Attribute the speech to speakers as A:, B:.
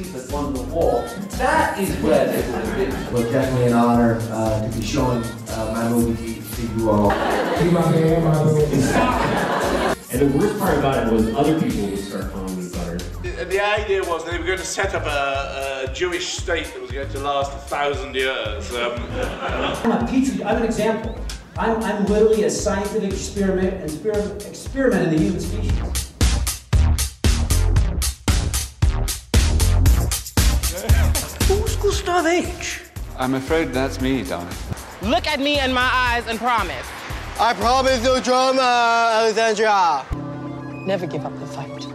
A: The Nazis that won the war, that is where they would have been.
B: Well, definitely an honor uh, to be showing uh, my movie to, to you all.
C: And the worst part about it was other people would start calling me butter.
D: The, the idea was they were going to set up a, a Jewish state that was going to last a thousand years. Um,
E: I'm a petri. I'm an example. I'm, I'm literally a scientific experiment, experiment, experiment in the human species.
F: Who's Gustave H?
G: I'm afraid that's me, Donnie.
H: Look at me in my eyes and promise.
I: I promise no drama, Alexandra.
H: Never give up the fight.